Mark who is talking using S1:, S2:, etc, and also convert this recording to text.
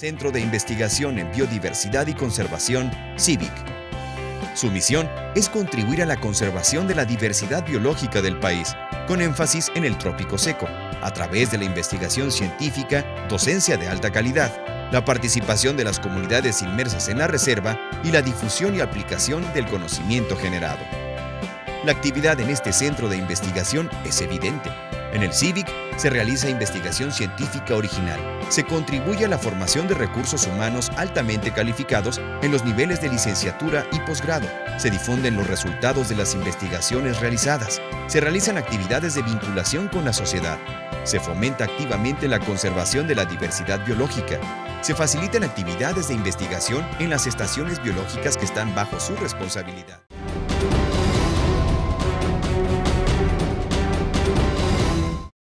S1: Centro de Investigación en Biodiversidad y Conservación, CIVIC. Su misión es contribuir a la conservación de la diversidad biológica del país, con énfasis en el trópico seco, a través de la investigación científica, docencia de alta calidad, la participación de las comunidades inmersas en la reserva y la difusión y aplicación del conocimiento generado. La actividad en este centro de investigación es evidente. En el CIVIC se realiza investigación científica original. Se contribuye a la formación de recursos humanos altamente calificados en los niveles de licenciatura y posgrado. Se difunden los resultados de las investigaciones realizadas. Se realizan actividades de vinculación con la sociedad. Se fomenta activamente la conservación de la diversidad biológica. Se facilitan actividades de investigación en las estaciones biológicas que están bajo su responsabilidad.